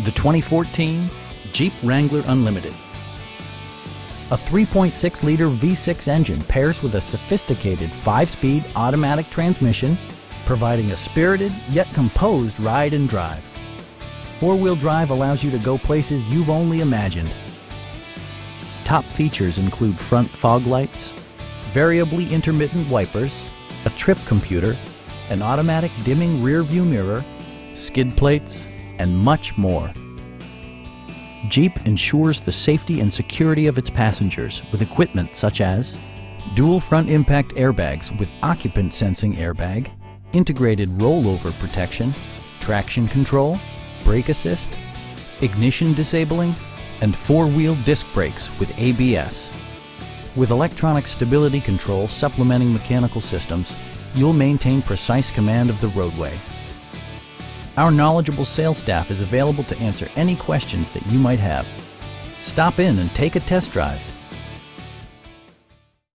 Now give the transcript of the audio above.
The 2014 Jeep Wrangler Unlimited. A 3.6-liter V6 engine pairs with a sophisticated 5-speed automatic transmission, providing a spirited yet composed ride and drive. Four-wheel drive allows you to go places you've only imagined. Top features include front fog lights, variably intermittent wipers, a trip computer, an automatic dimming rear view mirror, skid plates, and much more. Jeep ensures the safety and security of its passengers with equipment such as dual front impact airbags with occupant sensing airbag, integrated rollover protection, traction control, brake assist, ignition disabling, and four-wheel disc brakes with ABS. With electronic stability control supplementing mechanical systems, you'll maintain precise command of the roadway. Our knowledgeable sales staff is available to answer any questions that you might have. Stop in and take a test drive.